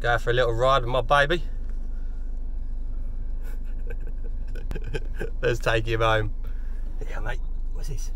go for a little ride with my baby. Let's take him home. Yeah, mate. What's this?